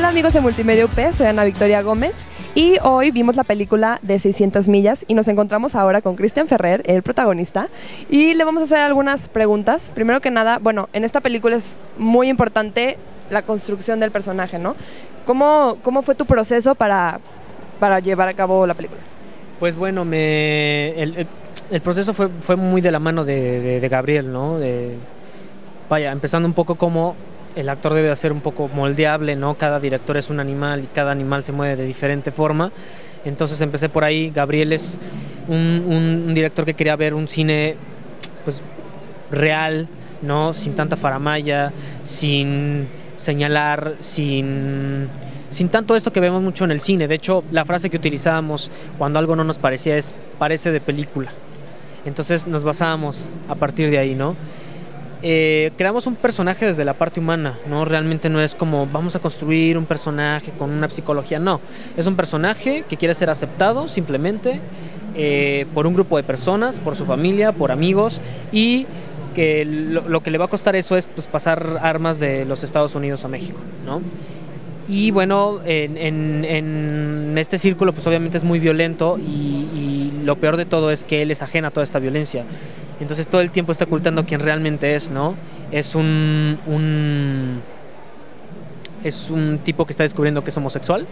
Hola amigos de Multimedia UP, soy Ana Victoria Gómez y hoy vimos la película de 600 millas y nos encontramos ahora con Cristian Ferrer, el protagonista, y le vamos a hacer algunas preguntas. Primero que nada, bueno, en esta película es muy importante la construcción del personaje, ¿no? ¿Cómo, cómo fue tu proceso para, para llevar a cabo la película? Pues bueno, me, el, el- proceso fue, fue muy de la mano de, de- de Gabriel, ¿no? De, vaya, empezando un poco como el actor debe de ser un poco moldeable, ¿no? Cada director es un animal y cada animal se mueve de diferente forma. Entonces empecé por ahí. Gabriel es un, un- director que quería ver un cine, pues, real, ¿no? Sin tanta faramaya, sin señalar, sin, sin tanto esto que vemos mucho en el cine. De hecho, la frase que utilizábamos cuando algo no nos parecía es parece de película. Entonces nos basábamos a partir de ahí, ¿no? Eh, creamos un personaje desde la parte humana, ¿no? Realmente no es como vamos a construir un personaje con una psicología, no. Es un personaje que quiere ser aceptado simplemente eh, por un grupo de personas, por su familia, por amigos y que lo, que le va a costar eso es pues, pasar armas de los Estados Unidos a México, ¿no? Y bueno, en, este círculo pues obviamente es muy violento y, y lo peor de todo es que él es ajena a toda esta violencia. Entonces todo el tiempo está ocultando quién realmente es, ¿no? Es un, es un tipo que está descubriendo que es homosexual,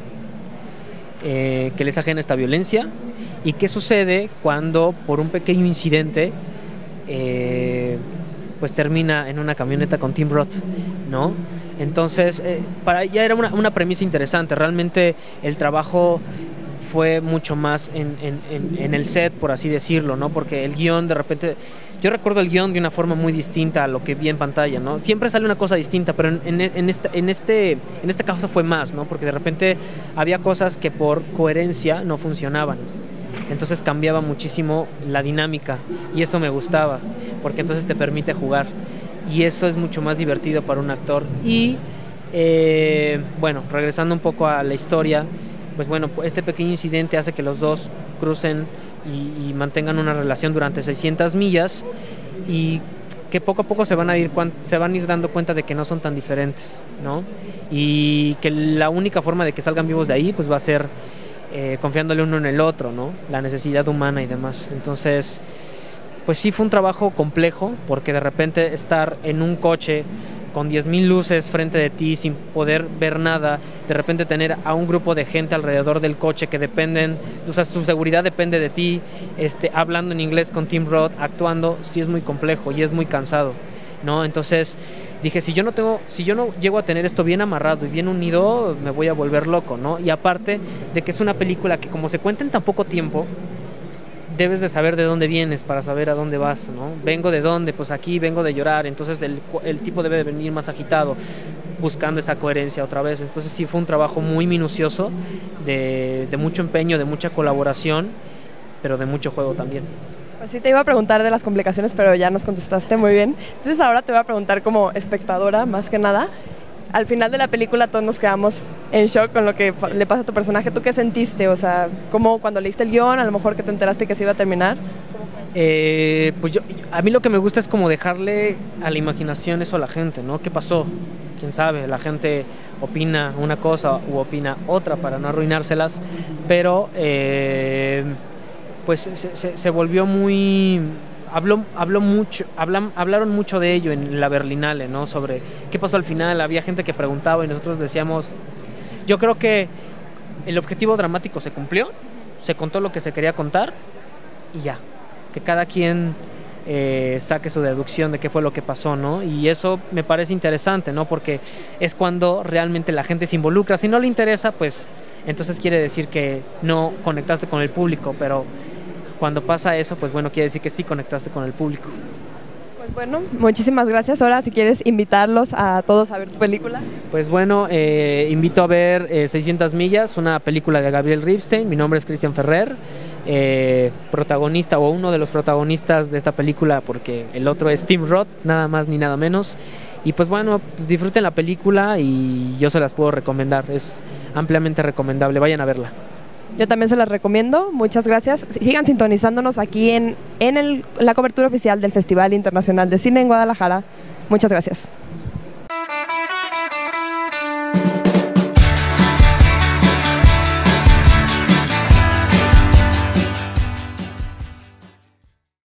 eh, que le es ajena esta violencia y qué sucede cuando por un pequeño incidente eh, pues termina en una camioneta con Tim Roth, ¿no? Entonces, eh, para ya era una, una premisa interesante. Realmente el trabajo fue mucho más en, en- en- en el set, por así decirlo, ¿no? Porque el guion de repente, yo recuerdo el guion de una forma muy distinta a lo que vi en pantalla, ¿no? Siempre sale una cosa distinta, pero en, en- este, en, este, en este caso fue más, ¿no? Porque de repente había cosas que por coherencia no funcionaban. Entonces cambiaba muchísimo la dinámica y eso me gustaba, porque entonces te permite jugar y eso es mucho más divertido para un actor. Y eh, bueno, regresando un poco a la historia, pues bueno, este pequeño incidente hace que los dos crucen y, mantengan una relación durante 600 millas y que poco a poco se van a ir se van a ir dando cuenta de que no son tan diferentes, ¿no? Y que la única forma de que salgan vivos de ahí pues va a ser eh, confiándole uno en el otro, ¿no? La necesidad humana y demás. Entonces, pues sí fue un trabajo complejo, porque de repente estar en un coche con 10.000 luces frente de ti sin poder ver nada, de repente tener a un grupo de gente alrededor del coche que dependen, o sea, su seguridad depende de ti, este, hablando en inglés con Tim Roth, actuando, sí es muy complejo y es muy cansado, ¿no? Entonces dije, si yo no tengo, si yo no llego a tener esto bien amarrado y bien unido, me voy a volver loco, ¿no? Y aparte de que es una película que como se cuenta en tan poco tiempo, debes de saber de dónde vienes para saber a dónde vas, ¿no? Vengo de dónde, pues aquí vengo de llorar, entonces el, el tipo debe de venir más agitado, buscando esa coherencia otra vez. Entonces sí fue un trabajo muy minucioso, de, de mucho empeño, de mucha colaboración, pero de mucho juego también. Pues sí, te iba a preguntar de las complicaciones, pero ya nos contestaste muy bien. Entonces ahora te voy a preguntar como espectadora, más que nada. Al final de la película todos nos quedamos en shock con lo que le pasa a tu personaje. ¿Tú qué sentiste? O sea, como cuando leíste el guion, a lo mejor que te enteraste que se iba a terminar. Eh, pues yo, a mí lo que me gusta es como dejarle a la imaginación eso a la gente, ¿no? ¿Qué pasó? Quién sabe, la gente opina una cosa u opina otra para no arruinárselas, pero eh, pues se, se- se volvió muy... Habló, habló mucho, hablan- hablaron mucho de ello en la Berlinale, ¿no? Sobre qué pasó al final, había gente que preguntaba y nosotros decíamos, yo creo que el objetivo dramático se cumplió, se contó lo que se quería contar y ya, que cada quien eh, saque su deducción de qué fue lo que pasó, ¿no? Y eso me parece interesante, ¿no? Porque es cuando realmente la gente se involucra. Si no le interesa, pues entonces quiere decir que no conectaste con el público, pero cuando pasa eso, pues bueno, quiere decir que sí conectaste con el público. Pues bueno, muchísimas gracias. Ahora, si quieres invitarlos a todos a ver tu película. Pues bueno, eh, invito a ver eh, 600 millas, una película de Gabriel Ripstein. Mi nombre es Cristian Ferrer, eh, protagonista o uno de los protagonistas de esta película, porque el otro es Tim Roth, nada más ni nada menos. Y pues bueno, pues disfruten la película y yo se las puedo recomendar, es ampliamente recomendable, vayan a verla. Yo también se las recomiendo. Muchas gracias. Sigan sintonizándonos aquí en, en la cobertura oficial del Festival Internacional de Cine en Guadalajara. Muchas gracias.